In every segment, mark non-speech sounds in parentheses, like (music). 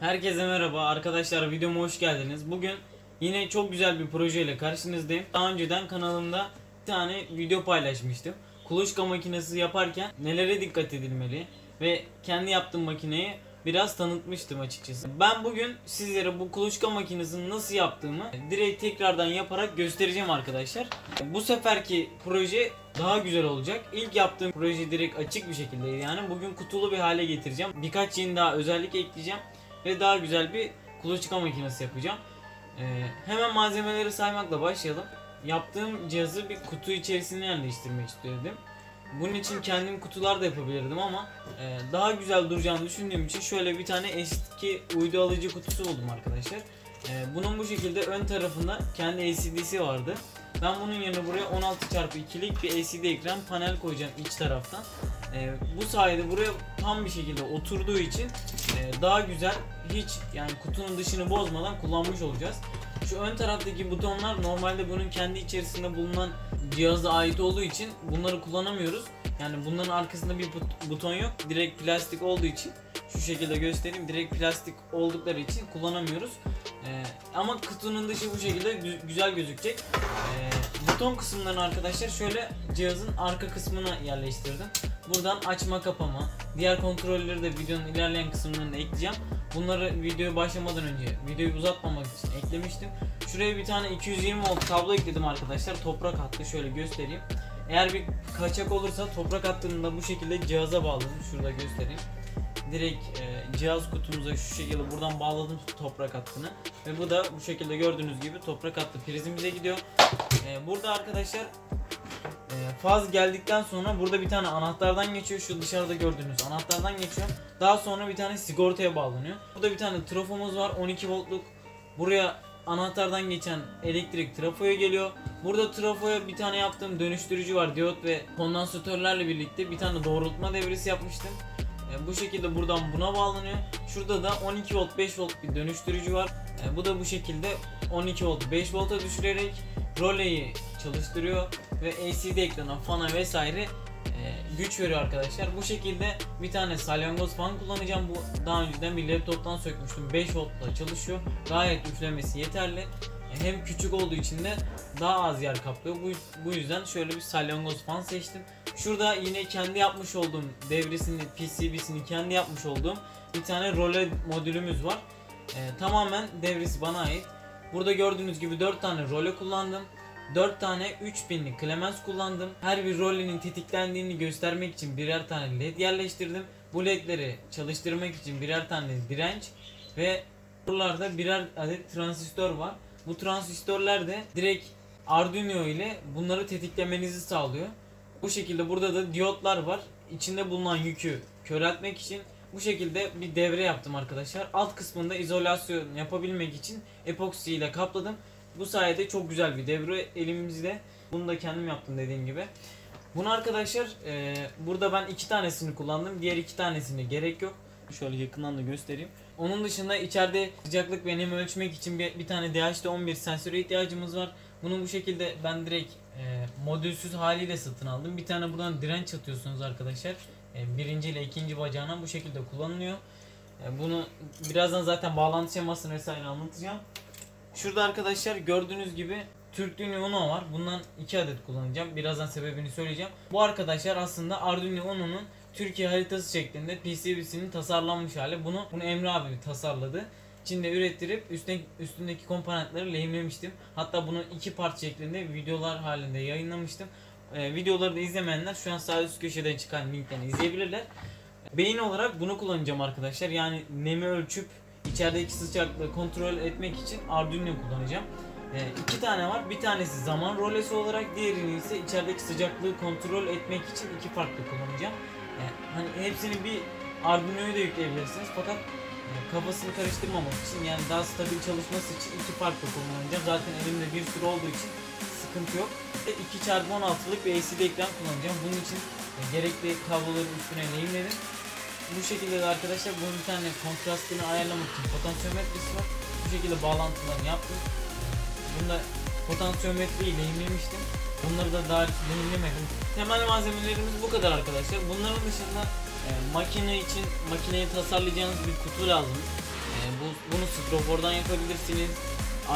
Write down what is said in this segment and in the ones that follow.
Herkese merhaba arkadaşlar videoma hoş geldiniz. Bugün yine çok güzel bir projeyle karşınızdayım. Daha önceden kanalımda bir tane video paylaşmıştım. Kuluçka makinesi yaparken nelere dikkat edilmeli ve kendi yaptığım makineyi biraz tanıtmıştım açıkçası. Ben bugün sizlere bu kuluçka makinesini nasıl yaptığımı direkt tekrardan yaparak göstereceğim arkadaşlar. Bu seferki proje daha güzel olacak. İlk yaptığım proje direkt açık bir şekildeydi. Yani bugün kutulu bir hale getireceğim. Birkaç yeni daha özellik ekleyeceğim ve daha güzel bir kuluçka makinesi yapacağım. Ee, hemen malzemeleri saymakla başlayalım. Yaptığım cihazı bir kutu içerisine yerleştirmek istedim. Bunun için kendim kutular da yapabilirdim ama e, daha güzel duracağını düşündüğüm için şöyle bir tane eski uydu alıcı kutusu buldum arkadaşlar. E, bunun bu şekilde ön tarafında kendi LCD'si vardı. Ben bunun yerine buraya 16x2'lik bir LCD ekran panel koyacağım iç taraftan. E, bu sayede buraya tam bir şekilde oturduğu için e, daha güzel hiç yani kutunun dışını bozmadan kullanmış olacağız. Şu ön taraftaki butonlar normalde bunun kendi içerisinde bulunan cihaza ait olduğu için bunları kullanamıyoruz. Yani bunların arkasında bir but- buton yok. Direkt plastik olduğu için şu şekilde göstereyim. Direkt plastik oldukları için kullanamıyoruz. Ee, ama kutunun dışı bu şekilde gü- güzel gözükecek. Ee, buton kısımlarını arkadaşlar şöyle cihazın arka kısmına yerleştirdim. Buradan açma kapama, diğer kontrolleri de videonun ilerleyen kısımlarında ekleyeceğim. Bunları videoya başlamadan önce videoyu uzatmamak için eklemiştim. Şuraya bir tane 220 volt kablo ekledim arkadaşlar. Toprak hattı şöyle göstereyim. Eğer bir kaçak olursa toprak hattını da bu şekilde cihaza bağladım. Şurada göstereyim. Direkt e, cihaz kutumuza şu şekilde buradan bağladım toprak hattını. Ve bu da bu şekilde gördüğünüz gibi toprak hattı prizimize gidiyor. E, burada arkadaşlar faz geldikten sonra burada bir tane anahtardan geçiyor. Şu dışarıda gördüğünüz anahtardan geçiyor. Daha sonra bir tane sigortaya bağlanıyor. Burada bir tane trafomuz var 12 voltluk. Buraya anahtardan geçen elektrik trafoya geliyor. Burada trafoya bir tane yaptığım dönüştürücü var. Diyot ve kondansatörlerle birlikte bir tane doğrultma devresi yapmıştım. E, bu şekilde buradan buna bağlanıyor. Şurada da 12 volt 5 volt bir dönüştürücü var. E, bu da bu şekilde 12 volt 5 volta düşürerek roleyi çalıştırıyor ve LCD ekrana, fana vesaire e, güç veriyor arkadaşlar. Bu şekilde bir tane salyangoz fan kullanacağım. Bu daha önceden bir laptoptan sökmüştüm. 5 voltla çalışıyor. Gayet üflemesi yeterli. Hem küçük olduğu için de daha az yer kaplıyor. Bu, bu yüzden şöyle bir salyangoz fan seçtim. Şurada yine kendi yapmış olduğum devresini, PCB'sini kendi yapmış olduğum bir tane role modülümüz var. E, tamamen devresi bana ait. Burada gördüğünüz gibi 4 tane role kullandım. 4 tane 3000'lik Clemens kullandım. Her bir rolenin tetiklendiğini göstermek için birer tane led yerleştirdim. Bu ledleri çalıştırmak için birer tane direnç ve buralarda birer adet transistör var. Bu transistörler de direkt Arduino ile bunları tetiklemenizi sağlıyor. Bu şekilde burada da diyotlar var. İçinde bulunan yükü köreltmek için bu şekilde bir devre yaptım arkadaşlar. Alt kısmında izolasyon yapabilmek için epoksi ile kapladım. Bu sayede çok güzel bir devre elimizde. Bunu da kendim yaptım dediğim gibi. Bunu arkadaşlar e, burada ben iki tanesini kullandım. Diğer iki tanesine gerek yok. Şöyle yakından da göstereyim. Onun dışında içeride sıcaklık ve nem ölçmek için bir, bir tane DHT11 sensöre ihtiyacımız var. Bunu bu şekilde ben direkt e, modülsüz haliyle satın aldım. Bir tane buradan direnç atıyorsunuz arkadaşlar. E, birinci ile ikinci bacağına bu şekilde kullanılıyor. E, bunu birazdan zaten bağlantı şemasını vesaire anlatacağım. Şurada arkadaşlar gördüğünüz gibi Türk Uno var. Bundan iki adet kullanacağım. Birazdan sebebini söyleyeceğim. Bu arkadaşlar aslında Arduino Uno'nun Türkiye haritası şeklinde PCB'sinin tasarlanmış hali. Bunu bunu Emre abi tasarladı. Çin'de ürettirip üstündeki, üstündeki komponentleri lehimlemiştim. Hatta bunu iki part şeklinde videolar halinde yayınlamıştım. Ee, videoları da izlemeyenler şu an sağ üst köşede çıkan linkten izleyebilirler. Beyin olarak bunu kullanacağım arkadaşlar. Yani nemi ölçüp içerideki sıcaklığı kontrol etmek için Arduino kullanacağım. Ee, iki tane var. Bir tanesi zaman rolesi olarak, diğerini ise içerideki sıcaklığı kontrol etmek için iki farklı kullanacağım. Ee, hani hepsini bir Arduino'ya da yükleyebilirsiniz fakat e, kafasını karıştırmamak için yani daha stabil çalışması için iki farklı kullanacağım. Zaten elimde bir sürü olduğu için sıkıntı yok. Ve 2x16'lık bir LCD ekran kullanacağım. Bunun için e, gerekli kabloların üstüne lehimledim. Bu şekilde de arkadaşlar bunun bir tane kontrastını ayarlamak için potansiyometresi var. Bu şekilde bağlantılarını yaptım. Bunda potansiyometreyi lehimlemiştim. Bunları da daha lehimlemedim. Temel malzemelerimiz bu kadar arkadaşlar. Bunların dışında e, makine için makineyi tasarlayacağınız bir kutu lazım. E, bu, bunu strofordan yapabilirsiniz.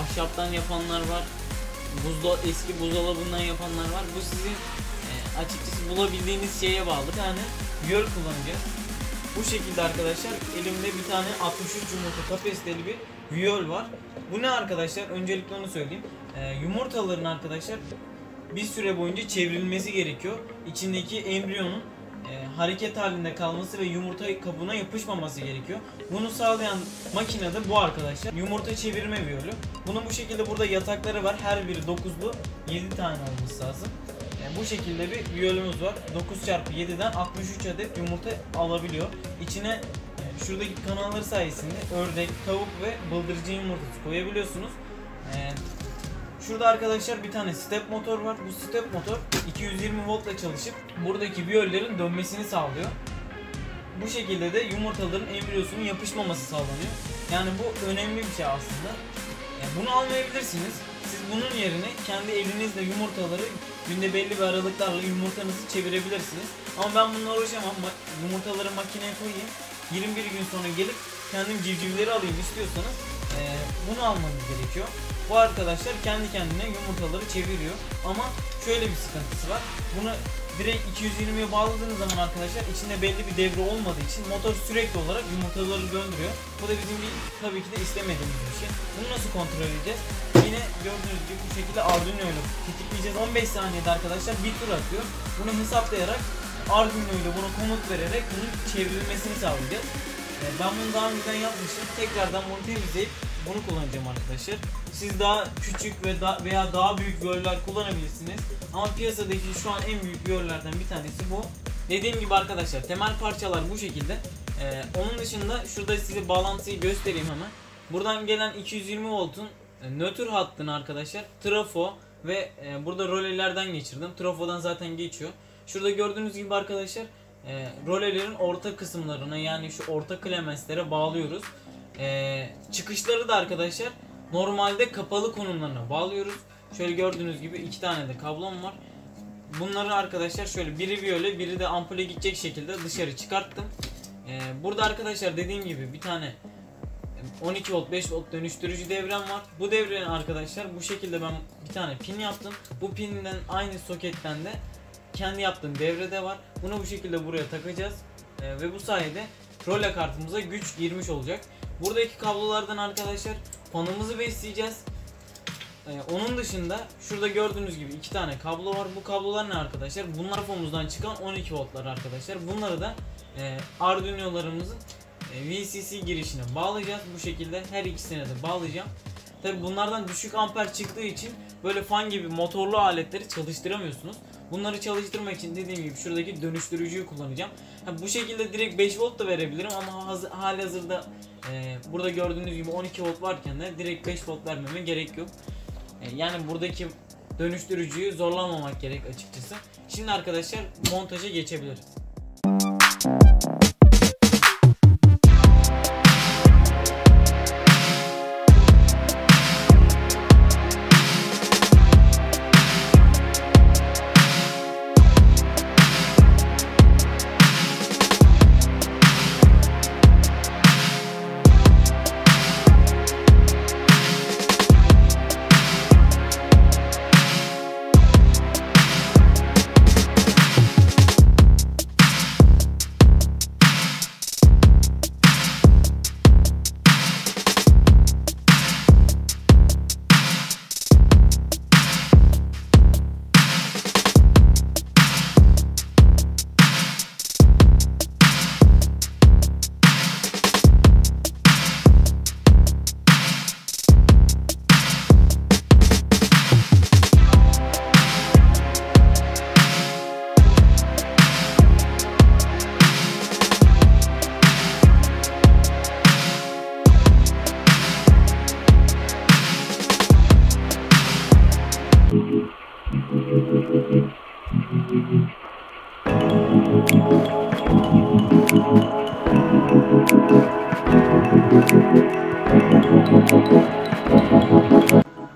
Ahşaptan yapanlar var. Buzda eski buzdolabından yapanlar var. Bu sizin e, açıkçası bulabildiğiniz şeye bağlı. Tane göl kullanacağız. Bu şekilde arkadaşlar elimde bir tane 63 yumurta kapasiteli bir viyol var. Bu ne arkadaşlar? Öncelikle onu söyleyeyim. Ee, yumurtaların arkadaşlar bir süre boyunca çevrilmesi gerekiyor. İçindeki embriyonun e, hareket halinde kalması ve yumurta kabuğuna yapışmaması gerekiyor. Bunu sağlayan makine de bu arkadaşlar. Yumurta çevirme viyolu. Bunun bu şekilde burada yatakları var. Her biri 9'lu 7 tane olması lazım. Yani bu şekilde bir viyolumuz var. 9 çarpı 7'den 63 adet yumurta alabiliyor. İçine e, şuradaki kanalları sayesinde ördek, tavuk ve bıldırcın yumurtası koyabiliyorsunuz. E, şurada arkadaşlar bir tane step motor var. Bu step motor 220 voltla çalışıp buradaki viyollerin dönmesini sağlıyor. Bu şekilde de yumurtaların embriyosunun yapışmaması sağlanıyor. Yani bu önemli bir şey aslında. Yani bunu almayabilirsiniz. Siz bunun yerine kendi elinizle yumurtaları günde belli bir aralıklarla yumurtanızı çevirebilirsiniz. Ama ben bununla uğraşamam. Ma- yumurtaları makineye koyayım. 21 gün sonra gelip kendim civcivleri alayım istiyorsanız eee, bunu almanız gerekiyor. Bu arkadaşlar kendi kendine yumurtaları çeviriyor. Ama şöyle bir sıkıntısı var. Bunu direkt 220'ye bağladığınız zaman arkadaşlar içinde belli bir devre olmadığı için motor sürekli olarak yumurtaları döndürüyor. Bu da bizim bir, tabii ki de istemediğimiz bir şey. Bunu nasıl kontrol edeceğiz? Yine gördüğünüz gibi bu şekilde Arduino ile tetikleyeceğiz. 15 saniyede arkadaşlar bir tur atıyor. Bunu hesaplayarak Arduino ile buna komut vererek bunun çevrilmesini sağlayacağız. Ee, Ben bunu daha önceden yapmıştım. Tekrardan bunu temizleyip bunu kullanacağım arkadaşlar. Siz daha küçük ve da veya daha büyük göller kullanabilirsiniz. Ama piyasadaki şu an en büyük göllerden bir tanesi bu. Dediğim gibi arkadaşlar temel parçalar bu şekilde. Ee, onun dışında şurada size bağlantıyı göstereyim hemen. Buradan gelen 220 voltun e, nötr hattını arkadaşlar trafo ve e, burada rolelerden geçirdim. Trafodan zaten geçiyor. Şurada gördüğünüz gibi arkadaşlar e, rolelerin orta kısımlarına yani şu orta klemenslere bağlıyoruz. E, çıkışları da arkadaşlar normalde kapalı konumlarına bağlıyoruz. Şöyle gördüğünüz gibi iki tane de kablom var. Bunları arkadaşlar şöyle biri viyole biri de ampule gidecek şekilde dışarı çıkarttım. E, burada arkadaşlar dediğim gibi bir tane 12 volt 5 volt dönüştürücü devrem var. Bu devrenin arkadaşlar bu şekilde ben bir tane pin yaptım. Bu pinden aynı soketten de kendi yaptığım devrede var. Bunu bu şekilde buraya takacağız. Ee, ve bu sayede role kartımıza güç girmiş olacak. Buradaki kablolardan arkadaşlar fanımızı besleyeceğiz. Ee, onun dışında şurada gördüğünüz gibi iki tane kablo var. Bu kablolar ne arkadaşlar? Bunlar fomuzdan çıkan 12 voltlar arkadaşlar. Bunları da e, Arduino'larımızın e, VCC girişine bağlayacağız. Bu şekilde her ikisine de bağlayacağım. Tabi bunlardan düşük amper çıktığı için böyle fan gibi motorlu aletleri çalıştıramıyorsunuz. Bunları çalıştırmak için dediğim gibi şuradaki dönüştürücüyü kullanacağım. Ha, bu şekilde direkt 5 volt da verebilirim ama haz- hali hazırda e, burada gördüğünüz gibi 12 volt varken de direkt 5 volt vermeme gerek yok. E, yani buradaki dönüştürücüyü zorlamamak gerek açıkçası. Şimdi arkadaşlar montaja geçebiliriz.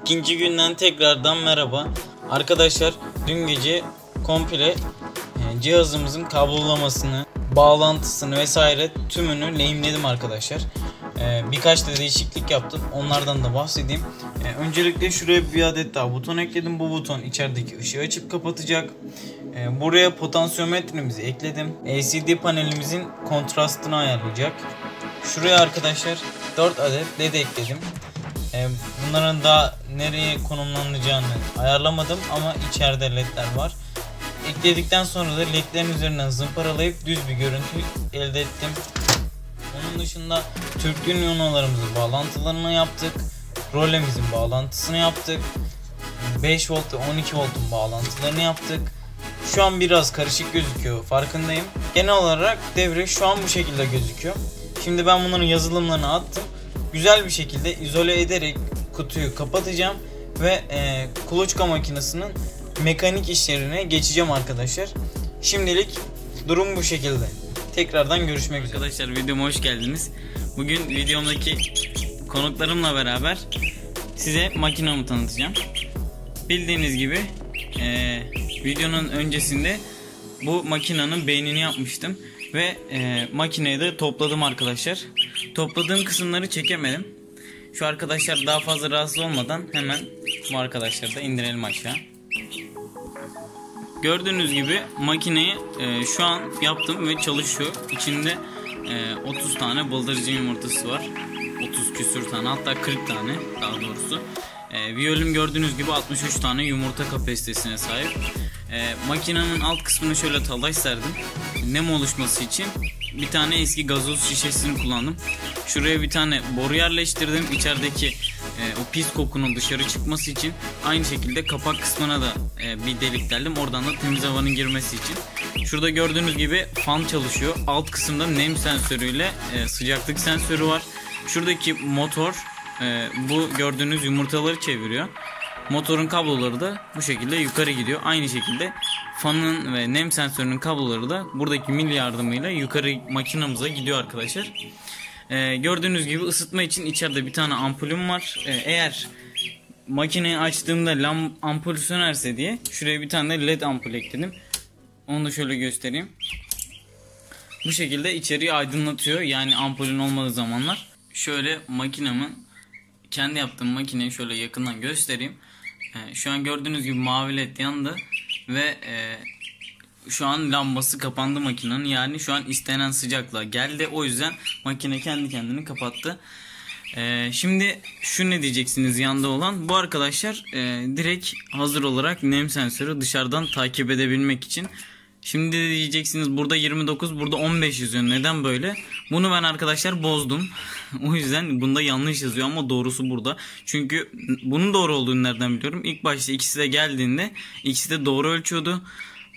İkinci günden tekrardan merhaba. Arkadaşlar dün gece komple e, cihazımızın kablolamasını, bağlantısını vesaire tümünü lehimledim arkadaşlar. Ee, birkaç da değişiklik yaptım. Onlardan da bahsedeyim. Ee, öncelikle şuraya bir adet daha buton ekledim. Bu buton içerideki ışığı açıp kapatacak. Ee, buraya potansiyometremizi ekledim. LCD panelimizin kontrastını ayarlayacak. Şuraya arkadaşlar 4 adet led ekledim. Ee, bunların da nereye konumlanacağını ayarlamadım ama içeride ledler var. Ekledikten sonra da ledlerin üzerinden zımparalayıp düz bir görüntü elde ettim. Onun dışında Türk Yunolarımızın bağlantılarını yaptık. Rolemizin bağlantısını yaptık. 5 volt ve 12 voltun bağlantılarını yaptık. Şu an biraz karışık gözüküyor farkındayım. Genel olarak devre şu an bu şekilde gözüküyor. Şimdi ben bunların yazılımlarını attım. Güzel bir şekilde izole ederek kutuyu kapatacağım ve e, kuluçka makinesinin mekanik işlerine geçeceğim arkadaşlar. Şimdilik durum bu şekilde. Tekrardan görüşmek üzere. Arkadaşlar videoma hoş geldiniz. Bugün videomdaki konuklarımla beraber size makinamı tanıtacağım. Bildiğiniz gibi e, videonun öncesinde bu makinanın beynini yapmıştım ve e, makineyi de topladım arkadaşlar. Topladığım kısımları çekemedim. Şu arkadaşlar daha fazla rahatsız olmadan hemen bu arkadaşları da indirelim aşağı. Gördüğünüz gibi makineyi e, şu an yaptım ve çalışıyor. İçinde e, 30 tane bıldırcın yumurtası var. 30 küsür tane hatta 40 tane daha doğrusu. E, Viyolüm gördüğünüz gibi 63 tane yumurta kapasitesine sahip. E, makinenin alt kısmını şöyle talaş serdim. Nem oluşması için bir tane eski gazoz şişesini kullandım. Şuraya bir tane boru yerleştirdim. İçerideki e, o pis kokunun dışarı çıkması için aynı şekilde kapak kısmına da e, bir delik deldim. Oradan da temiz havanın girmesi için. Şurada gördüğünüz gibi fan çalışıyor. Alt kısımda nem sensörüyle e, sıcaklık sensörü var. Şuradaki motor e, bu gördüğünüz yumurtaları çeviriyor. Motorun kabloları da bu şekilde yukarı gidiyor. Aynı şekilde fanın ve nem sensörünün kabloları da buradaki mil yardımıyla yukarı makinamıza gidiyor arkadaşlar. Ee, gördüğünüz gibi ısıtma için içeride bir tane ampulüm var. Ee, eğer makineyi açtığımda lamp ampul sönerse diye şuraya bir tane led ampul ekledim. Onu da şöyle göstereyim. Bu şekilde içeriği aydınlatıyor. Yani ampulün olmadığı zamanlar. Şöyle makinamın kendi yaptığım makineyi şöyle yakından göstereyim. Ee, şu an gördüğünüz gibi mavi led yandı ve e, şu an lambası kapandı makinenin. Yani şu an istenen sıcaklığa geldi. O yüzden makine kendi kendini kapattı. Ee, şimdi şu ne diyeceksiniz yanda olan bu arkadaşlar e, direkt hazır olarak nem sensörü dışarıdan takip edebilmek için Şimdi diyeceksiniz burada 29 burada 15 yazıyor. Neden böyle? Bunu ben arkadaşlar bozdum. (laughs) o yüzden bunda yanlış yazıyor ama doğrusu burada. Çünkü bunun doğru olduğunu nereden biliyorum? İlk başta ikisi de geldiğinde ikisi de doğru ölçüyordu.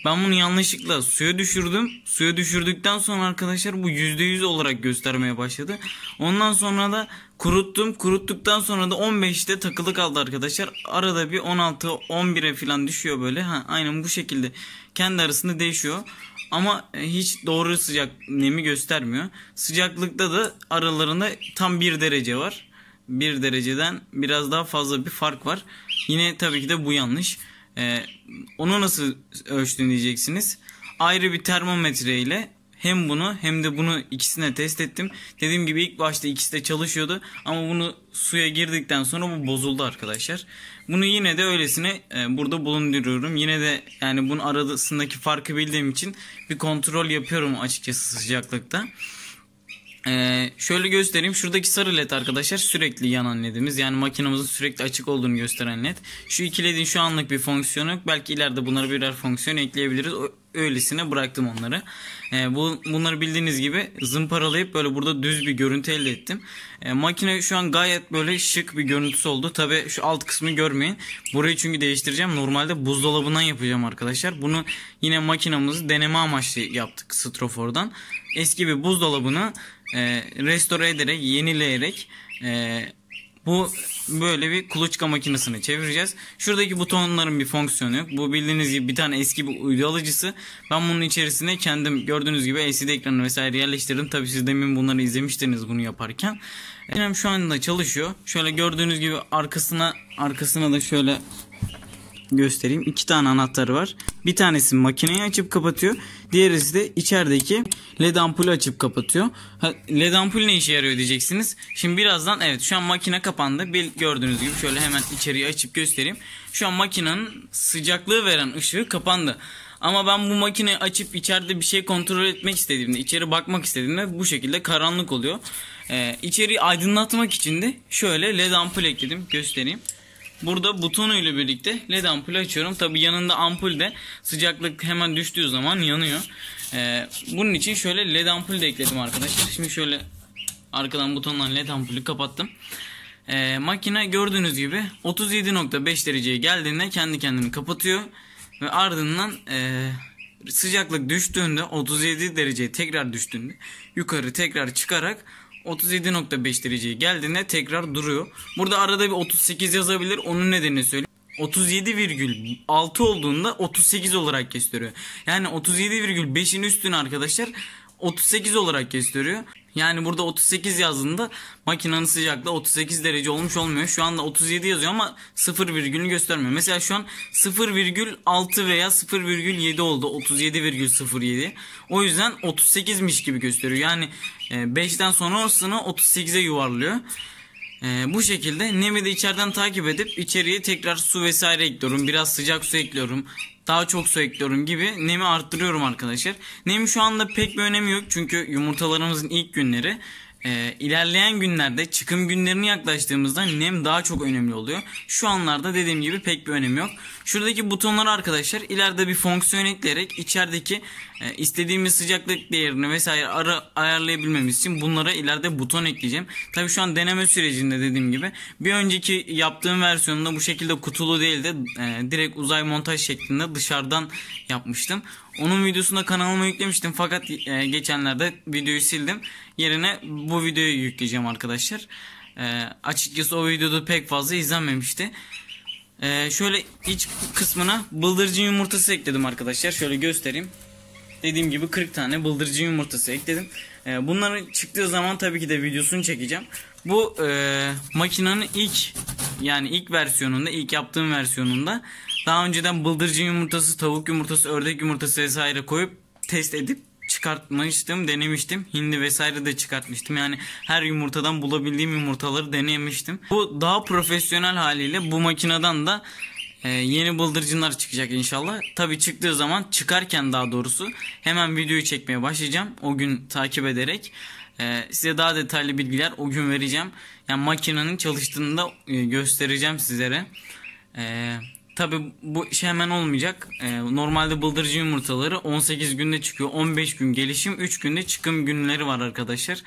Ben bunu yanlışlıkla suya düşürdüm. Suya düşürdükten sonra arkadaşlar bu %100 olarak göstermeye başladı. Ondan sonra da kuruttum. Kuruttuktan sonra da 15'te takılı kaldı arkadaşlar. Arada bir 16 11'e falan düşüyor böyle. Ha, aynen bu şekilde kendi arasında değişiyor. Ama e, hiç doğru sıcak nemi göstermiyor. Sıcaklıkta da aralarında tam 1 derece var. 1 dereceden biraz daha fazla bir fark var. Yine tabii ki de bu yanlış. Ee, onu nasıl ölçtün diyeceksiniz. Ayrı bir termometre ile hem bunu hem de bunu ikisine test ettim. Dediğim gibi ilk başta ikisi de çalışıyordu ama bunu suya girdikten sonra bu bozuldu arkadaşlar. Bunu yine de öylesine e, burada bulunduruyorum. Yine de yani bunun arasındaki farkı bildiğim için bir kontrol yapıyorum açıkçası sıcaklıkta. Ee, şöyle göstereyim. Şuradaki sarı led arkadaşlar sürekli yanan ledimiz. Yani makinamızın sürekli açık olduğunu gösteren led. Şu iki ledin şu anlık bir fonksiyonu yok. Belki ileride bunlara birer fonksiyon ekleyebiliriz. Öylesine bıraktım onları. Ee, bu, bunları bildiğiniz gibi zımparalayıp böyle burada düz bir görüntü elde ettim. Ee, makine şu an gayet böyle şık bir görüntüsü oldu. Tabi şu alt kısmı görmeyin. Burayı çünkü değiştireceğim. Normalde buzdolabından yapacağım arkadaşlar. Bunu yine makinamızı deneme amaçlı yaptık Strofor'dan. Eski bir buzdolabını e, restore ederek, yenileyerek e, bu böyle bir kuluçka makinesini çevireceğiz. Şuradaki butonların bir fonksiyonu yok. Bu bildiğiniz gibi bir tane eski bir uydu alıcısı. Ben bunun içerisine kendim gördüğünüz gibi LCD ekranı vesaire yerleştirdim. Tabi siz demin bunları izlemiştiniz bunu yaparken. Benim şu anda çalışıyor. Şöyle gördüğünüz gibi arkasına arkasına da şöyle göstereyim. İki tane anahtarı var. Bir tanesi makineyi açıp kapatıyor. Diğerisi de içerideki led ampulü açıp kapatıyor. Ha, led ampul ne işe yarıyor diyeceksiniz. Şimdi birazdan evet şu an makine kapandı. Bir gördüğünüz gibi şöyle hemen içeriği açıp göstereyim. Şu an makinenin sıcaklığı veren ışığı kapandı. Ama ben bu makineyi açıp içeride bir şey kontrol etmek istediğimde, içeri bakmak istediğimde bu şekilde karanlık oluyor. Ee, içeriği aydınlatmak için de şöyle led ampul ekledim. Göstereyim. Burada butonu ile birlikte led ampul açıyorum. Tabi yanında ampul de sıcaklık hemen düştüğü zaman yanıyor. Ee, bunun için şöyle led ampul de ekledim arkadaşlar. Şimdi şöyle arkadan butondan led ampulü kapattım. Ee, makine gördüğünüz gibi 37.5 dereceye geldiğinde kendi kendini kapatıyor. Ve ardından e, sıcaklık düştüğünde 37 dereceye tekrar düştüğünde yukarı tekrar çıkarak 37.5 dereceye geldiğinde tekrar duruyor. Burada arada bir 38 yazabilir. Onun nedenini söyleyeyim. 37,6 olduğunda 38 olarak gösteriyor. Yani 37,5'in üstüne arkadaşlar 38 olarak gösteriyor. Yani burada 38 yazdığında makinenin sıcaklığı 38 derece olmuş olmuyor. Şu anda 37 yazıyor ama 0 virgülünü göstermiyor. Mesela şu an 0,6 veya 0,7 oldu. 37,07. O yüzden 38'miş gibi gösteriyor. Yani 5'ten e, sonrasını 38'e yuvarlıyor. Ee, bu şekilde nemi de içeriden takip edip içeriye tekrar su vesaire ekliyorum. Biraz sıcak su ekliyorum. Daha çok su ekliyorum gibi nemi arttırıyorum arkadaşlar. Nem şu anda pek bir önemi yok. Çünkü yumurtalarımızın ilk günleri e, ilerleyen günlerde çıkım günlerine yaklaştığımızda nem daha çok önemli oluyor. Şu anlarda dediğim gibi pek bir önemi yok. Şuradaki butonları arkadaşlar ileride bir fonksiyon ekleyerek içerideki e, istediğimiz sıcaklık değerini vesaire ara, ayarlayabilmemiz için bunlara ileride buton ekleyeceğim. Tabi şu an deneme sürecinde dediğim gibi bir önceki yaptığım versiyonunda bu şekilde kutulu değil de e, direkt uzay montaj şeklinde dışarıdan yapmıştım. Onun videosunu da kanalıma yüklemiştim fakat e, geçenlerde videoyu sildim. Yerine bu videoyu yükleyeceğim arkadaşlar. E, açıkçası o videoda pek fazla izlenmemişti. E, şöyle iç kısmına bıldırcın yumurtası ekledim arkadaşlar. Şöyle göstereyim. Dediğim gibi 40 tane bıldırcın yumurtası ekledim. E, bunların çıktığı zaman tabii ki de videosunu çekeceğim. Bu e, makinenin ilk yani ilk versiyonunda ilk yaptığım versiyonunda daha önceden bıldırcın yumurtası, tavuk yumurtası, ördek yumurtası vesaire koyup test edip çıkartmıştım, denemiştim. Hindi vesaire de çıkartmıştım. Yani her yumurtadan bulabildiğim yumurtaları denemiştim. Bu daha profesyonel haliyle bu makineden de e, yeni bıldırcınlar çıkacak inşallah. Tabi çıktığı zaman çıkarken daha doğrusu hemen videoyu çekmeye başlayacağım. O gün takip ederek. E, size daha detaylı bilgiler o gün vereceğim. Yani makinenin çalıştığını da e, göstereceğim sizlere. Eee Tabi bu iş hemen olmayacak. Ee, normalde bıldırcın yumurtaları 18 günde çıkıyor. 15 gün gelişim 3 günde çıkım günleri var arkadaşlar.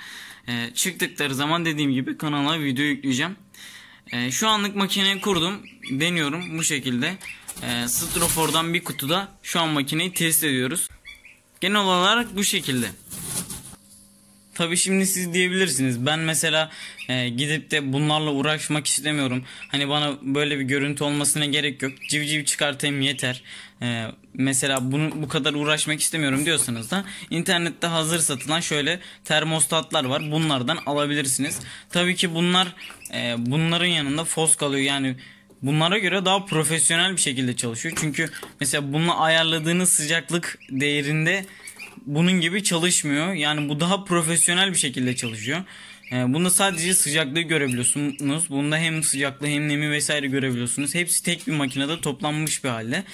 Ee, çıktıkları zaman dediğim gibi kanala video yükleyeceğim. Ee, şu anlık makineyi kurdum. Deniyorum bu şekilde. Ee, Strofor'dan bir kutuda şu an makineyi test ediyoruz. Genel olarak bu şekilde. Tabi şimdi siz diyebilirsiniz. Ben mesela e, gidip de bunlarla uğraşmak istemiyorum. Hani bana böyle bir görüntü olmasına gerek yok. Civciv çıkartayım yeter. E, mesela bunu bu kadar uğraşmak istemiyorum diyorsanız da internette hazır satılan şöyle termostatlar var. Bunlardan alabilirsiniz. Tabii ki bunlar e, bunların yanında fos kalıyor. Yani bunlara göre daha profesyonel bir şekilde çalışıyor. Çünkü mesela bununla ayarladığınız sıcaklık değerinde bunun gibi çalışmıyor. Yani bu daha profesyonel bir şekilde çalışıyor. Ee, bunda sadece sıcaklığı görebiliyorsunuz. Bunda hem sıcaklığı hem nemi vesaire görebiliyorsunuz. Hepsi tek bir makinede toplanmış bir halde.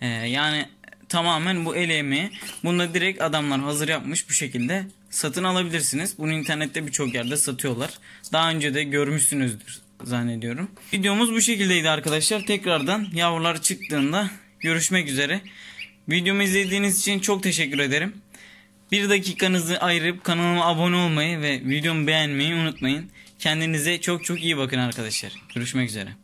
Ee, yani tamamen bu el emeği. Bunda direkt adamlar hazır yapmış bu şekilde satın alabilirsiniz. Bunu internette birçok yerde satıyorlar. Daha önce de görmüşsünüzdür zannediyorum. Videomuz bu şekildeydi arkadaşlar. Tekrardan yavrular çıktığında görüşmek üzere. Videomu izlediğiniz için çok teşekkür ederim. Bir dakikanızı ayırıp kanalıma abone olmayı ve videomu beğenmeyi unutmayın. Kendinize çok çok iyi bakın arkadaşlar. Görüşmek üzere.